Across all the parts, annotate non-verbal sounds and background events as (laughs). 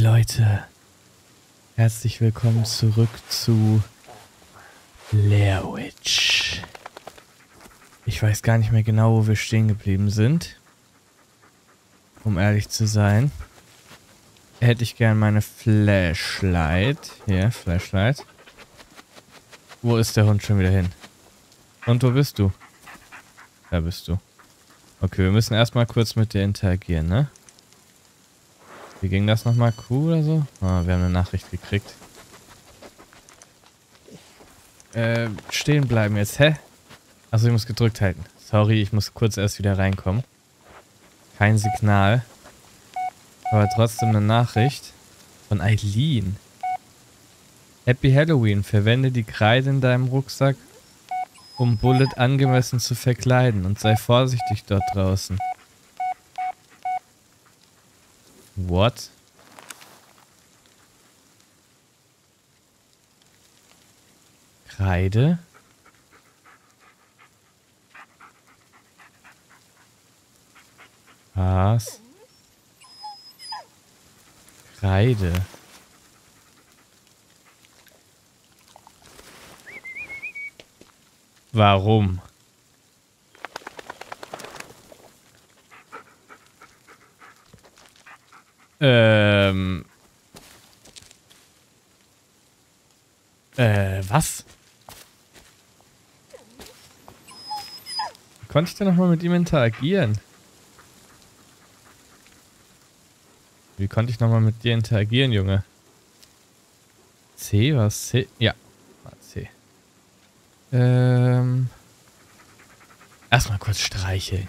Leute, herzlich willkommen zurück zu Blair Witch. Ich weiß gar nicht mehr genau, wo wir stehen geblieben sind. Um ehrlich zu sein. Hätte ich gern meine Flashlight. Hier, Flashlight. Wo ist der Hund schon wieder hin? Und wo bist du? Da bist du. Okay, wir müssen erstmal kurz mit dir interagieren, ne? Wie ging das nochmal? Q oder so? Ah, wir haben eine Nachricht gekriegt. Äh, stehen bleiben jetzt. Hä? Achso, ich muss gedrückt halten. Sorry, ich muss kurz erst wieder reinkommen. Kein Signal. Aber trotzdem eine Nachricht von Eileen. Happy Halloween. Verwende die Kreide in deinem Rucksack, um Bullet angemessen zu verkleiden und sei vorsichtig dort draußen. What? Kreide? Was? Kreide. Warum? Ähm. Äh, was? Konnte ich denn nochmal mit ihm interagieren? Wie konnte ich nochmal mit dir interagieren, Junge? C, was? C? Ja. C. Ähm. Erstmal kurz streicheln.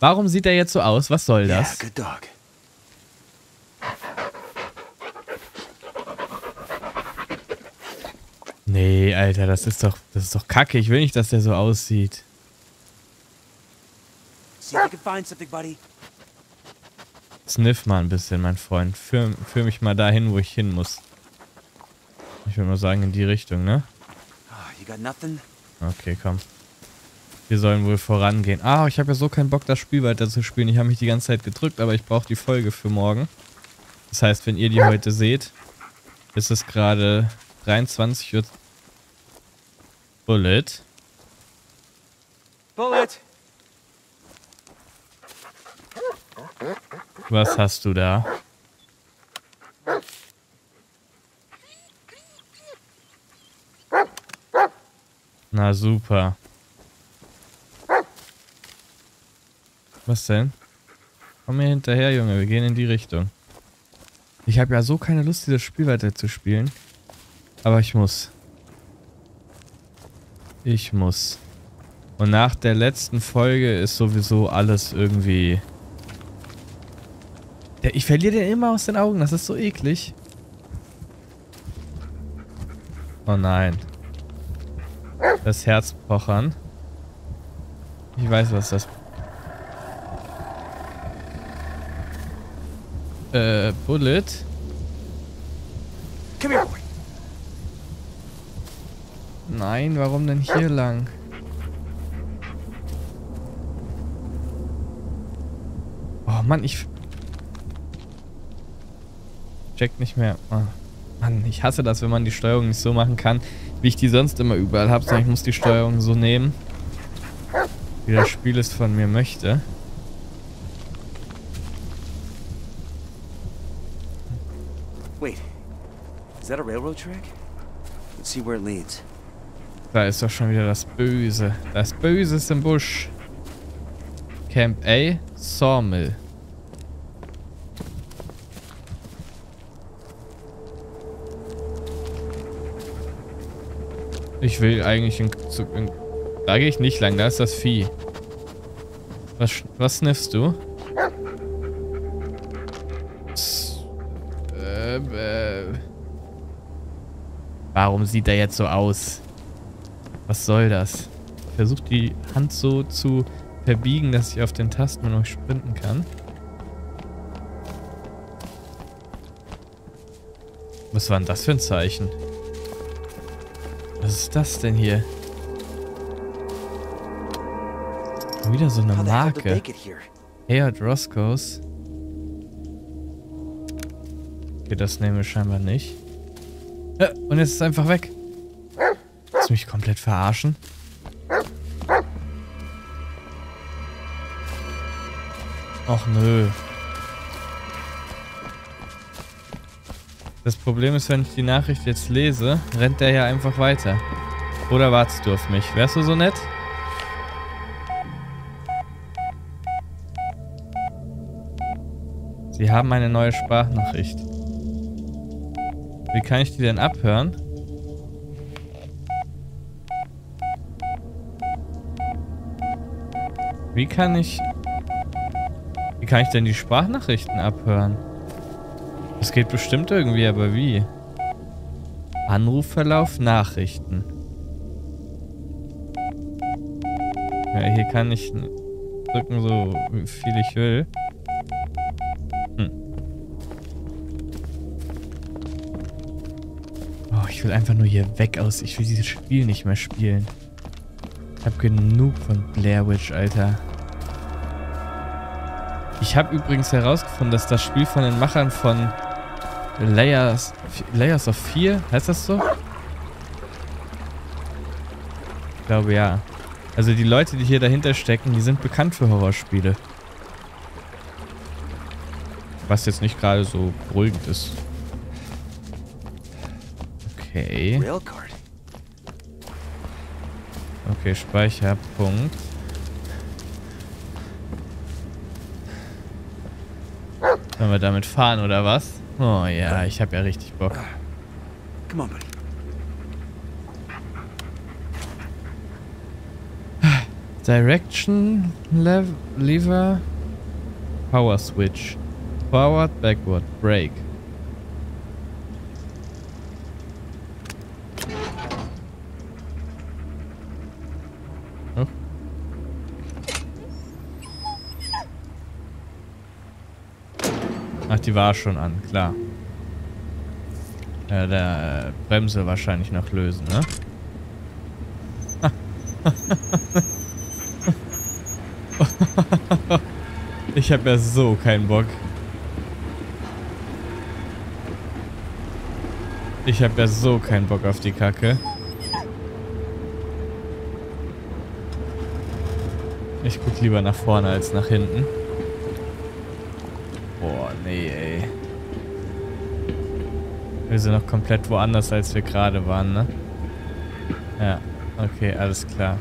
Warum sieht er jetzt so aus? Was soll das? Yeah, good dog. Nee, Alter, das ist doch, das ist doch kacke. Ich will nicht, dass der so aussieht. Sniff mal ein bisschen, mein Freund. Führ, führ mich mal dahin, wo ich hin muss. Ich würde mal sagen, in die Richtung, ne? Ah? Okay, komm. Wir sollen wohl vorangehen. Ah, ich habe ja so keinen Bock, das Spiel weiter zu spielen. Ich habe mich die ganze Zeit gedrückt, aber ich brauche die Folge für morgen. Das heißt, wenn ihr die heute seht, ist es gerade 23 Uhr. Bullet. Bullet! Was hast du da? Na super. Was denn? Komm mir hinterher, Junge. Wir gehen in die Richtung. Ich habe ja so keine Lust, dieses Spiel weiter zu spielen. Aber ich muss. Ich muss. Und nach der letzten Folge ist sowieso alles irgendwie... Ich verliere den immer aus den Augen. Das ist so eklig. Oh nein. Das Herzpochern. Ich weiß, was das... Äh, Bullet? Here, boy. Nein, warum denn hier lang? Oh Mann, ich... Check nicht mehr. Oh, Mann, ich hasse das, wenn man die Steuerung nicht so machen kann, wie ich die sonst immer überall habe, sondern ich muss die Steuerung so nehmen, wie das Spiel es von mir möchte. Wait. Is that a railroad track? Let's see where it leads. Da ist doch schon wieder das Böse. Das Böse ist im Busch. Camp A, Sawmill. Ich will eigentlich in, in, Da gehe ich nicht lang, da ist das Vieh. Was, was sniffst du? Äh, äh. Warum sieht er jetzt so aus? Was soll das? Ich versuche die Hand so zu verbiegen, dass ich auf den Tasten noch sprinten kann. Was war denn das für ein Zeichen? Was ist das denn hier? Wieder so eine Marke. Hayward Roscoe's. Okay, das nehmen wir scheinbar nicht. Äh, und jetzt ist es einfach weg. Mich komplett verarschen? Och nö. Das Problem ist, wenn ich die Nachricht jetzt lese, rennt der ja einfach weiter. Oder wartest du auf mich? Wärst du so nett? Sie haben eine neue Sprachnachricht. Wie kann ich die denn abhören? Wie kann ich... Wie kann ich denn die Sprachnachrichten abhören? Das geht bestimmt irgendwie, aber wie? Anrufverlauf, Nachrichten. Ja, hier kann ich drücken, so viel ich will. Hm. Oh, ich will einfach nur hier weg aus. Ich will dieses Spiel nicht mehr spielen. Ich hab genug von Blair Witch, Alter. Ich habe übrigens herausgefunden, dass das Spiel von den Machern von Layers, Layers of 4, heißt das so? Ich glaube ja. Also die Leute, die hier dahinter stecken, die sind bekannt für Horrorspiele. Was jetzt nicht gerade so beruhigend ist. Okay. Railcard. Okay, Speicherpunkt. Sollen wir damit fahren oder was? Oh ja, ich habe ja richtig Bock. Come on, buddy. Direction lev lever power switch. Forward, backward, brake. Oh. Ach, die war schon an, klar. Ja, der Bremse wahrscheinlich noch lösen, ne? (laughs) Ich habe ja so keinen Bock. Ich habe ja so keinen Bock auf die Kacke. Ich guck lieber nach vorne als nach hinten. Nee, ey. Wir sind noch komplett woanders, als wir gerade waren, ne? Ja, okay, alles klar.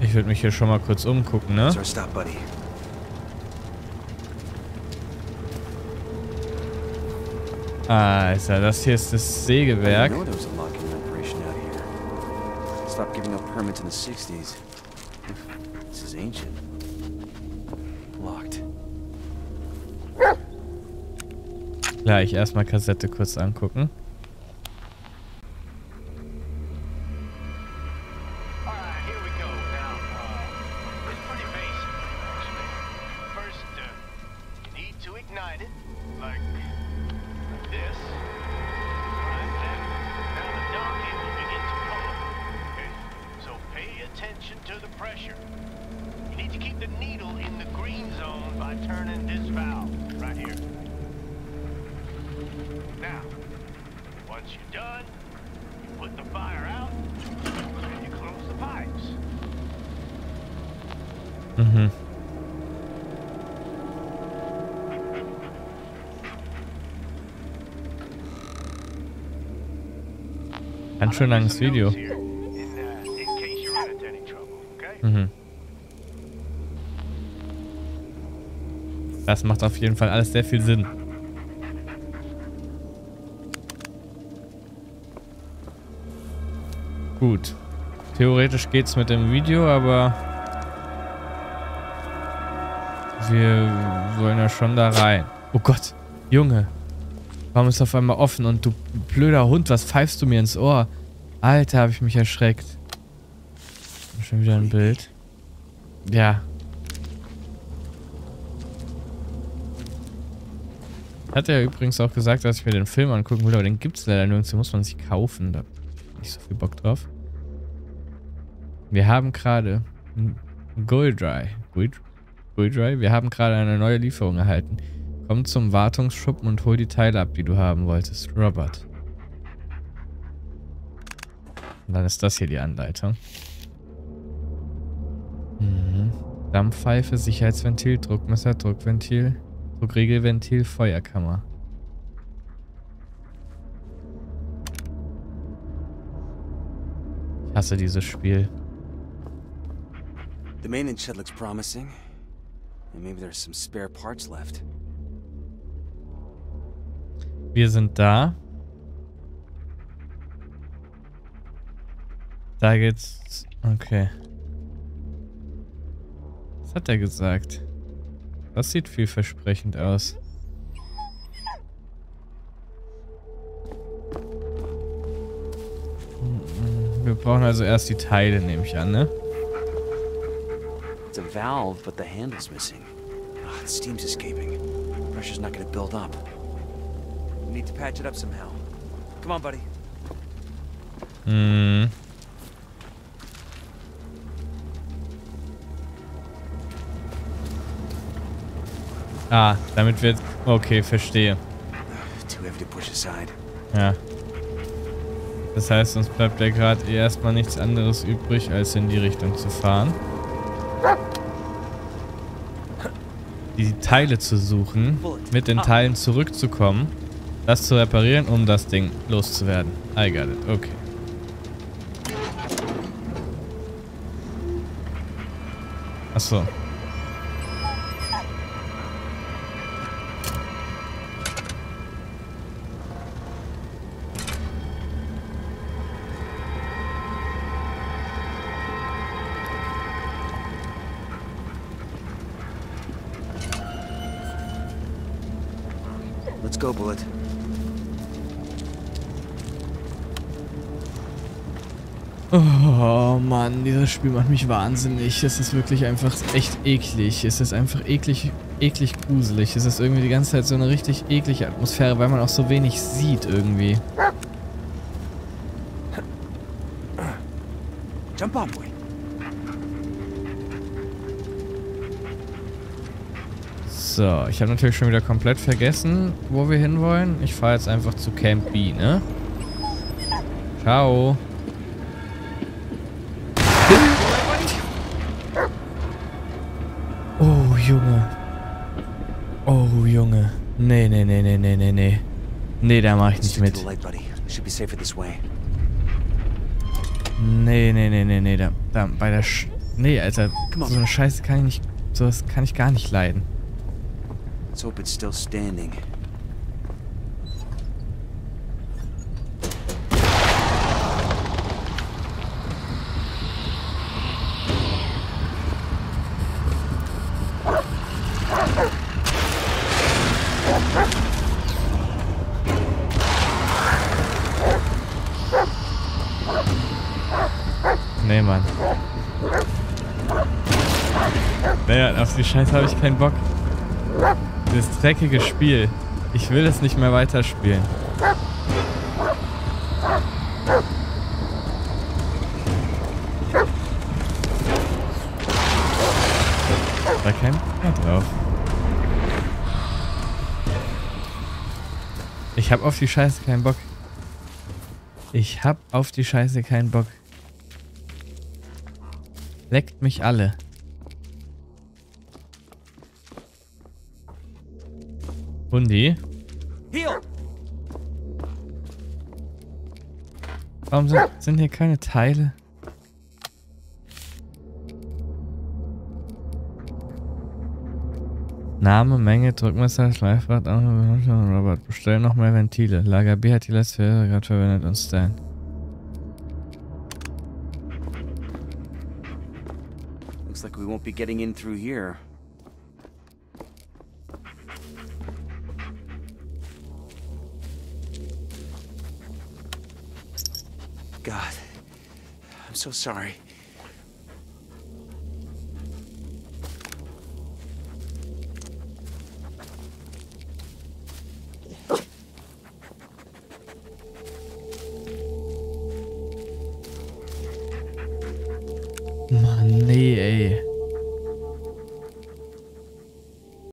Ich würde mich hier schon mal kurz umgucken, ne? Buddy. Alter, das hier ist das Sägewerk. Stopped giving out permits in the 60s. This is ancient. Locked. Gleich erstmal Kassette kurz angucken. Mhm. Ganz schön langes Video. Uh? Mhm. Das macht auf jeden Fall alles sehr viel Sinn. Gut. Theoretisch geht's mit dem Video, aber wir wollen ja schon da rein. Oh Gott, Junge. Warum ist auf einmal offen und du blöder Hund, was pfeifst du mir ins Ohr? Alter, habe ich mich erschreckt. Schon wieder ein Bild. Ja. Hat er übrigens auch gesagt, dass ich mir den Film angucken will, aber den gibt es leider nirgends. Den muss man sich kaufen. Da hab ich nicht so viel Bock drauf. Wir haben gerade Guldry. Guld- Guldry, wir haben gerade eine neue Lieferung erhalten. Komm zum Wartungsschuppen und hol die Teile ab, die du haben wolltest. Robert. Und dann ist das hier die Anleitung. Mhm. Dampfpfeife, Sicherheitsventil, Druckmesser, Druckventil, Druckregelventil, Feuerkammer. Ich hasse dieses Spiel. The maintenance shed looks promising. Wir sind da. Da geht's. Okay. Was hat er gesagt? Das sieht vielversprechend aus. Wir brauchen also erst die Teile, nehme ich an, ne? It's a valve, but the handle's missing. Ah, the steam's escaping. Pressure's not gonna build up. We need to patch it up somehow. Come on, buddy. Hm. Ah, damit wird... Okay, verstehe. Too heavy to push aside. Ja. Das heißt, uns bleibt ja gerade erstmal nichts anderes übrig, als in die Richtung zu fahren. Die Teile zu suchen, mit den Teilen zurückzukommen, das zu reparieren, um das Ding loszuwerden. I got it, okay. Achso. Oh Mann, dieses Spiel macht mich wahnsinnig. Es ist wirklich einfach echt eklig. Es ist einfach eklig, eklig gruselig. Es ist irgendwie die ganze Zeit so eine richtig eklige Atmosphäre, weil man auch so wenig sieht irgendwie. Jump on, boy. So, ich habe natürlich schon wieder komplett vergessen, wo wir hinwollen. Ich fahre jetzt einfach zu Camp B, ne? Ciao. Junge. Oh, Junge. Nee, nee, nee, nee, nee, nee, nee. Nee, da mache ich nicht mit. Nee, nee, nee, nee, nee. Da, da, bei der Sch Nee, Alter. So eine Scheiße kann ich nicht... Sowas kann ich gar nicht leiden. Let's hope it's still standing. Die Scheiße habe ich keinen Bock. Dieses dreckige Spiel. Ich will es nicht mehr weiterspielen. Da kein mehr drauf. Ich hab auf die Scheiße keinen Bock. Ich hab auf die Scheiße keinen Bock. Leckt mich alle. Hundi? Heal! Warum sind, sind hier keine Teile? Name, Menge, Druckmesser, Schleifrad, Robert. Bestell noch mehr Ventile. Lager B hat die letzte gerade verwendet und Stan. Looks like we won't be getting in through here. God, I'm so sorry.